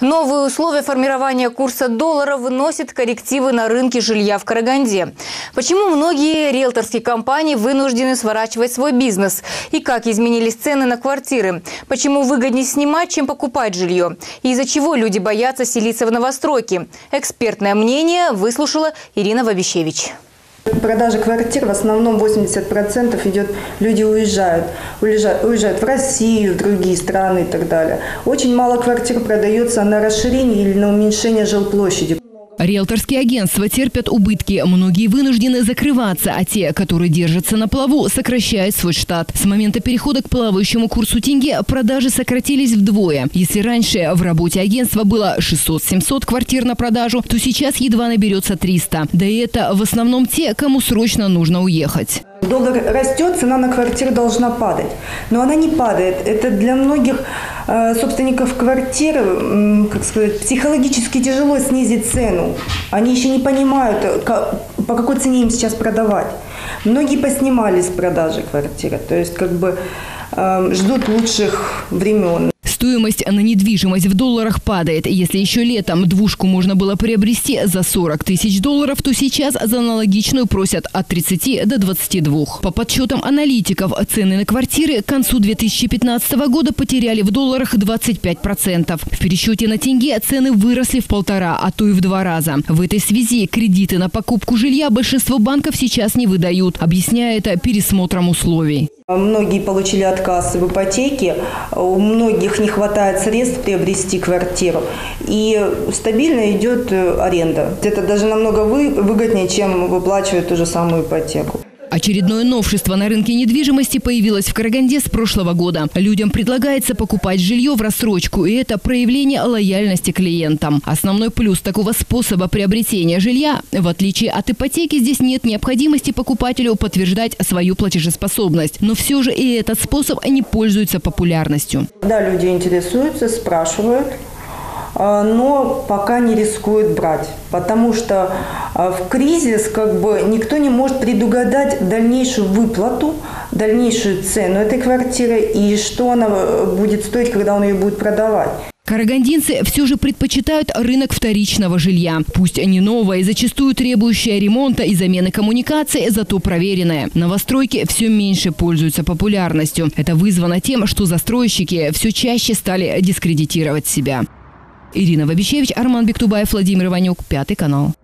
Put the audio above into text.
Новые условия формирования курса доллара выносят коррективы на рынке жилья в Караганде. Почему многие риэлторские компании вынуждены сворачивать свой бизнес? И как изменились цены на квартиры? Почему выгоднее снимать, чем покупать жилье? И из-за чего люди боятся селиться в новостройки? Экспертное мнение выслушала Ирина Вабищевич. Продажа квартир в основном 80% идет, люди уезжают, уезжают, уезжают в Россию, в другие страны и так далее. Очень мало квартир продается на расширение или на уменьшение жилплощади. Риэлторские агентства терпят убытки. Многие вынуждены закрываться, а те, которые держатся на плаву, сокращают свой штат. С момента перехода к плавающему курсу тенге продажи сократились вдвое. Если раньше в работе агентства было 600-700 квартир на продажу, то сейчас едва наберется 300. Да и это в основном те, кому срочно нужно уехать. Доллар растет, цена на квартиру должна падать. Но она не падает. Это для многих э, собственников квартир, как сказать, психологически тяжело снизить цену. Они еще не понимают, э, по какой цене им сейчас продавать. Многие поснимали с продажи квартиры. То есть как бы э, ждут лучших времен. Стоимость на недвижимость в долларах падает. Если еще летом двушку можно было приобрести за 40 тысяч долларов, то сейчас за аналогичную просят от 30 до 22. По подсчетам аналитиков, цены на квартиры к концу 2015 года потеряли в долларах 25%. В пересчете на тенге цены выросли в полтора, а то и в два раза. В этой связи кредиты на покупку жилья большинство банков сейчас не выдают, объясняя это пересмотром условий. Многие получили отказ в ипотеке, у многих не хватает средств приобрести квартиру, и стабильно идет э, аренда. Это даже намного выгоднее, чем выплачивать ту же самую ипотеку. Очередное новшество на рынке недвижимости появилось в Караганде с прошлого года. Людям предлагается покупать жилье в рассрочку, и это проявление лояльности клиентам. Основной плюс такого способа приобретения жилья – в отличие от ипотеки, здесь нет необходимости покупателю подтверждать свою платежеспособность. Но все же и этот способ не пользуется популярностью. Да, люди интересуются, спрашивают, но пока не рискуют брать, потому что а, в кризис как бы никто не может предугадать дальнейшую выплату, дальнейшую цену этой квартиры и что она э, будет стоить, когда он ее будет продавать. Карагандинцы все же предпочитают рынок вторичного жилья. Пусть не новое зачастую требующее ремонта и замены коммуникации, зато проверенное. Новостройки все меньше пользуются популярностью. Это вызвано тем, что застройщики все чаще стали дискредитировать себя. Ирина Вабищевич, Арман Бектубаев, Владимир Иванюк, Пятый канал.